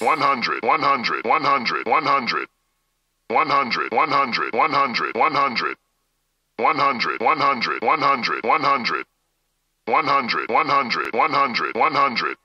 100 100 100 100 100 100 100 100 100 100 100 100 100 100 100 100 100